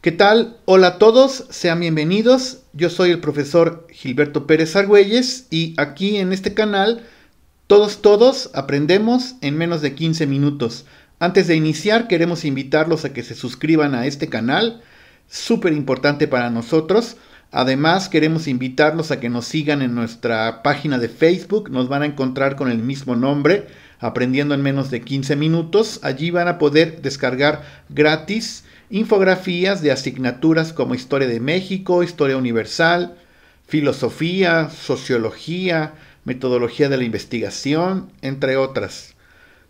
¿Qué tal? Hola a todos, sean bienvenidos. Yo soy el profesor Gilberto Pérez Argüelles y aquí en este canal todos, todos aprendemos en menos de 15 minutos. Antes de iniciar queremos invitarlos a que se suscriban a este canal, súper importante para nosotros. Además queremos invitarlos a que nos sigan en nuestra página de Facebook, nos van a encontrar con el mismo nombre, aprendiendo en menos de 15 minutos. Allí van a poder descargar gratis infografías de asignaturas como Historia de México, Historia Universal, Filosofía, Sociología, Metodología de la Investigación, entre otras.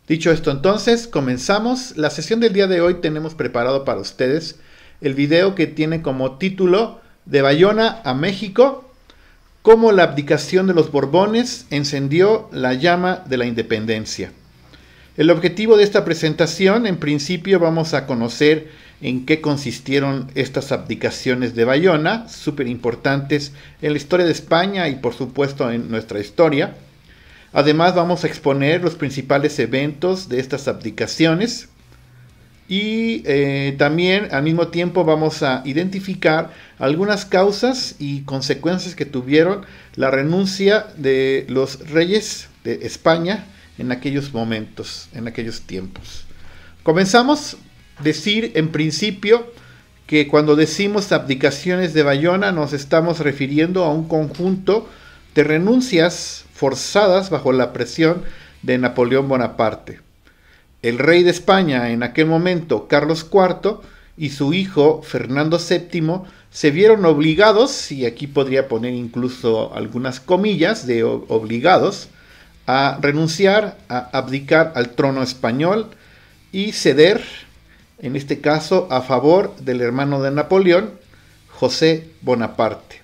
Dicho esto entonces, comenzamos. La sesión del día de hoy tenemos preparado para ustedes el video que tiene como título De Bayona a México, cómo la abdicación de los Borbones encendió la llama de la independencia. El objetivo de esta presentación, en principio vamos a conocer en qué consistieron estas abdicaciones de Bayona, súper importantes en la historia de España y por supuesto en nuestra historia. Además vamos a exponer los principales eventos de estas abdicaciones y eh, también al mismo tiempo vamos a identificar algunas causas y consecuencias que tuvieron la renuncia de los reyes de España en aquellos momentos, en aquellos tiempos. Comenzamos decir en principio que cuando decimos abdicaciones de Bayona nos estamos refiriendo a un conjunto de renuncias forzadas bajo la presión de Napoleón Bonaparte. El rey de España en aquel momento, Carlos IV, y su hijo, Fernando VII, se vieron obligados, y aquí podría poner incluso algunas comillas de obligados, a renunciar, a abdicar al trono español y ceder en este caso a favor del hermano de Napoleón, José Bonaparte.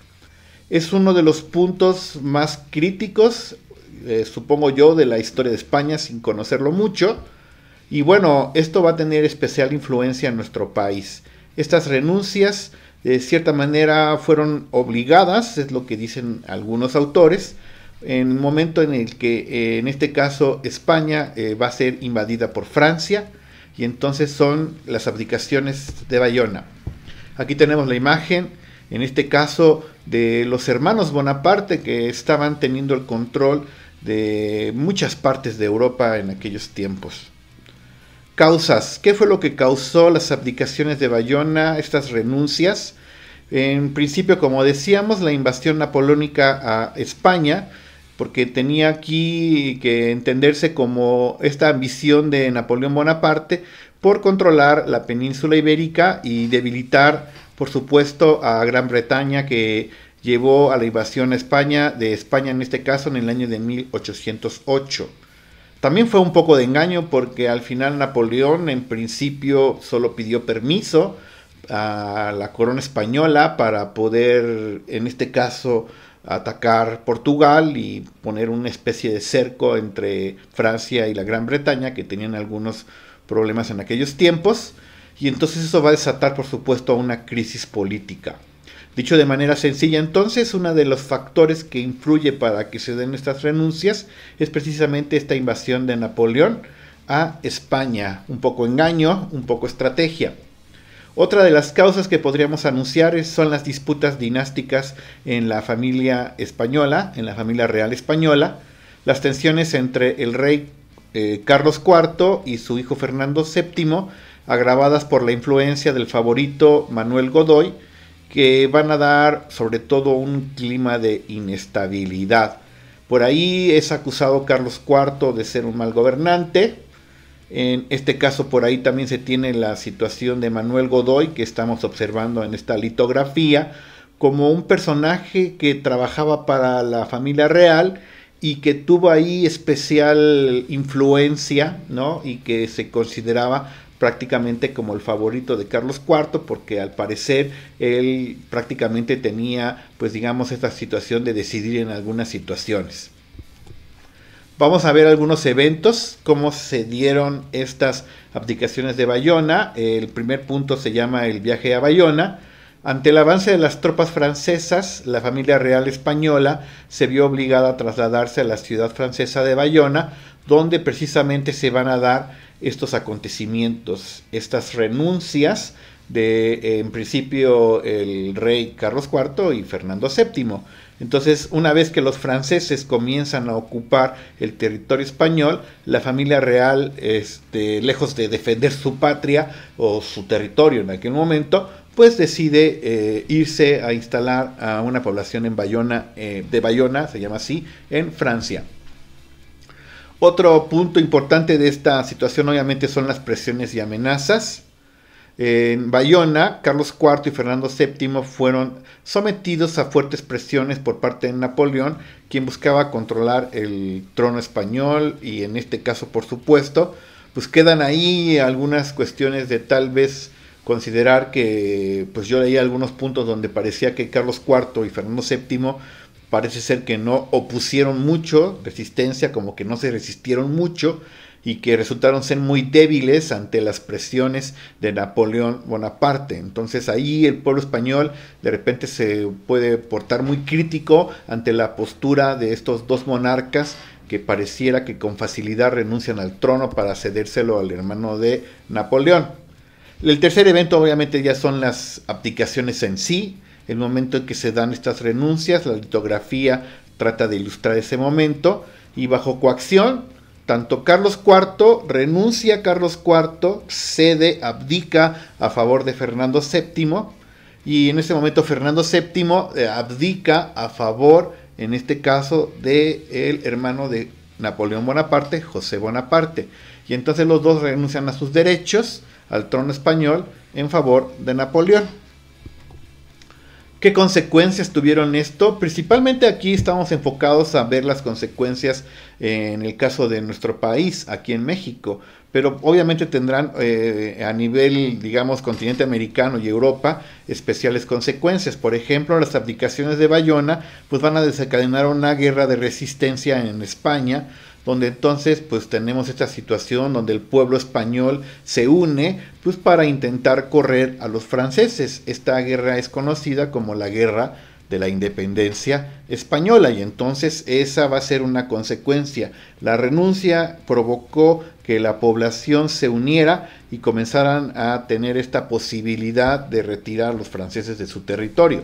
Es uno de los puntos más críticos, eh, supongo yo, de la historia de España sin conocerlo mucho. Y bueno, esto va a tener especial influencia en nuestro país. Estas renuncias, de cierta manera, fueron obligadas, es lo que dicen algunos autores, en un momento en el que, eh, en este caso, España eh, va a ser invadida por Francia y entonces son las abdicaciones de Bayona. Aquí tenemos la imagen, en este caso, de los hermanos Bonaparte que estaban teniendo el control de muchas partes de Europa en aquellos tiempos. Causas. ¿Qué fue lo que causó las abdicaciones de Bayona, estas renuncias? En principio, como decíamos, la invasión napoleónica a España, porque tenía aquí que entenderse como esta ambición de Napoleón Bonaparte por controlar la península ibérica y debilitar, por supuesto, a Gran Bretaña que llevó a la invasión a España, de España en este caso, en el año de 1808. También fue un poco de engaño porque al final Napoleón en principio solo pidió permiso a la corona española para poder, en este caso, atacar Portugal y poner una especie de cerco entre Francia y la Gran Bretaña, que tenían algunos problemas en aquellos tiempos, y entonces eso va a desatar, por supuesto, una crisis política. Dicho de manera sencilla, entonces, uno de los factores que influye para que se den estas renuncias es precisamente esta invasión de Napoleón a España. Un poco engaño, un poco estrategia. Otra de las causas que podríamos anunciar son las disputas dinásticas en la familia española, en la familia real española, las tensiones entre el rey eh, Carlos IV y su hijo Fernando VII, agravadas por la influencia del favorito Manuel Godoy, que van a dar sobre todo un clima de inestabilidad. Por ahí es acusado Carlos IV de ser un mal gobernante, en este caso por ahí también se tiene la situación de Manuel Godoy que estamos observando en esta litografía como un personaje que trabajaba para la familia real y que tuvo ahí especial influencia, ¿no? Y que se consideraba prácticamente como el favorito de Carlos IV porque al parecer él prácticamente tenía pues digamos esta situación de decidir en algunas situaciones. Vamos a ver algunos eventos, cómo se dieron estas abdicaciones de Bayona. El primer punto se llama el viaje a Bayona. Ante el avance de las tropas francesas, la familia real española se vio obligada a trasladarse a la ciudad francesa de Bayona, donde precisamente se van a dar estos acontecimientos, estas renuncias de, en principio, el rey Carlos IV y Fernando VII. Entonces, una vez que los franceses comienzan a ocupar el territorio español, la familia real, este, lejos de defender su patria o su territorio en aquel momento, pues decide eh, irse a instalar a una población en Bayona, eh, de Bayona, se llama así, en Francia. Otro punto importante de esta situación obviamente son las presiones y amenazas. En Bayona, Carlos IV y Fernando VII fueron sometidos a fuertes presiones por parte de Napoleón, quien buscaba controlar el trono español y en este caso, por supuesto, pues quedan ahí algunas cuestiones de tal vez considerar que, pues yo leía algunos puntos donde parecía que Carlos IV y Fernando VII parece ser que no opusieron mucho resistencia, como que no se resistieron mucho y que resultaron ser muy débiles ante las presiones de Napoleón Bonaparte. Entonces ahí el pueblo español de repente se puede portar muy crítico ante la postura de estos dos monarcas que pareciera que con facilidad renuncian al trono para cedérselo al hermano de Napoleón. El tercer evento obviamente ya son las abdicaciones en sí, el momento en que se dan estas renuncias, la litografía trata de ilustrar ese momento y bajo coacción tanto Carlos IV renuncia a Carlos IV, cede, abdica a favor de Fernando VII, y en ese momento Fernando VII eh, abdica a favor, en este caso, de el hermano de Napoleón Bonaparte, José Bonaparte. Y entonces los dos renuncian a sus derechos al trono español en favor de Napoleón. ¿Qué consecuencias tuvieron esto? Principalmente aquí estamos enfocados a ver las consecuencias en el caso de nuestro país, aquí en México, pero obviamente tendrán eh, a nivel, digamos, continente americano y Europa especiales consecuencias. Por ejemplo, las abdicaciones de Bayona pues van a desencadenar una guerra de resistencia en España, donde entonces pues tenemos esta situación donde el pueblo español se une pues para intentar correr a los franceses. Esta guerra es conocida como la guerra de la independencia española y entonces esa va a ser una consecuencia. La renuncia provocó que la población se uniera y comenzaran a tener esta posibilidad de retirar a los franceses de su territorio.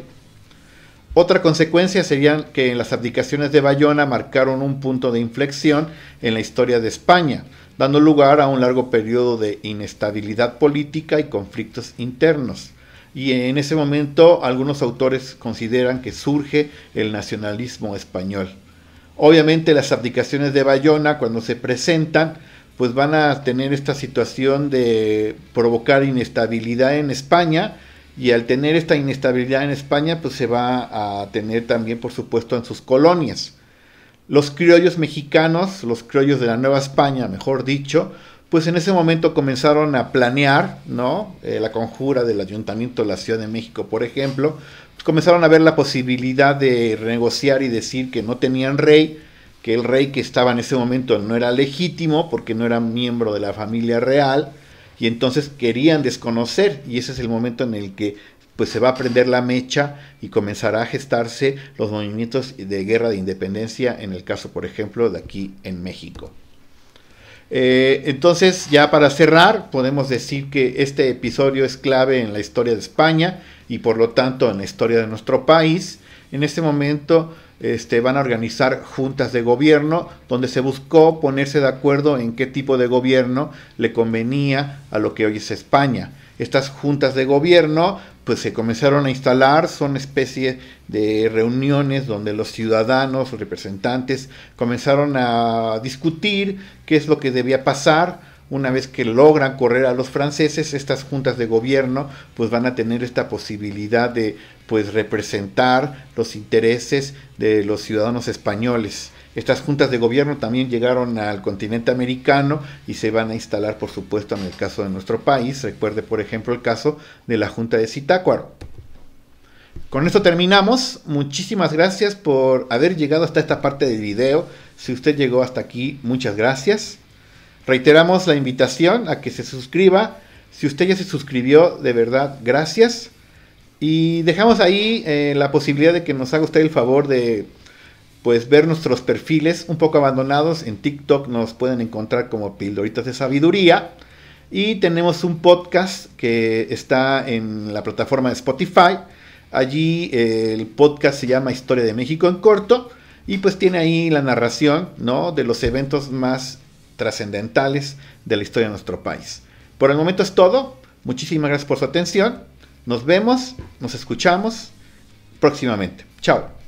Otra consecuencia sería que las abdicaciones de Bayona marcaron un punto de inflexión en la historia de España, dando lugar a un largo periodo de inestabilidad política y conflictos internos. Y en ese momento algunos autores consideran que surge el nacionalismo español. Obviamente las abdicaciones de Bayona cuando se presentan pues van a tener esta situación de provocar inestabilidad en España y al tener esta inestabilidad en España, pues se va a tener también, por supuesto, en sus colonias. Los criollos mexicanos, los criollos de la Nueva España, mejor dicho, pues en ese momento comenzaron a planear, ¿no? Eh, la conjura del Ayuntamiento de la Ciudad de México, por ejemplo, comenzaron a ver la posibilidad de renegociar y decir que no tenían rey, que el rey que estaba en ese momento no era legítimo porque no era miembro de la familia real, y entonces querían desconocer y ese es el momento en el que pues se va a prender la mecha y comenzará a gestarse los movimientos de guerra de independencia en el caso por ejemplo de aquí en México. Eh, entonces ya para cerrar podemos decir que este episodio es clave en la historia de España y por lo tanto en la historia de nuestro país. En este momento este, van a organizar juntas de gobierno donde se buscó ponerse de acuerdo en qué tipo de gobierno le convenía a lo que hoy es España. Estas juntas de gobierno pues se comenzaron a instalar, son especie de reuniones donde los ciudadanos, representantes, comenzaron a discutir qué es lo que debía pasar, una vez que logran correr a los franceses, estas juntas de gobierno pues van a tener esta posibilidad de pues representar los intereses de los ciudadanos españoles. Estas juntas de gobierno también llegaron al continente americano y se van a instalar, por supuesto, en el caso de nuestro país. Recuerde, por ejemplo, el caso de la Junta de Zitácuaro. Con esto terminamos. Muchísimas gracias por haber llegado hasta esta parte del video. Si usted llegó hasta aquí, muchas gracias. Reiteramos la invitación a que se suscriba. Si usted ya se suscribió, de verdad, gracias. Y dejamos ahí eh, la posibilidad de que nos haga usted el favor de pues ver nuestros perfiles un poco abandonados. En TikTok nos pueden encontrar como Pildoritas de Sabiduría. Y tenemos un podcast que está en la plataforma de Spotify. Allí eh, el podcast se llama Historia de México en corto y pues tiene ahí la narración, ¿no? De los eventos más trascendentales de la historia de nuestro país. Por el momento es todo. Muchísimas gracias por su atención. Nos vemos, nos escuchamos próximamente. Chao.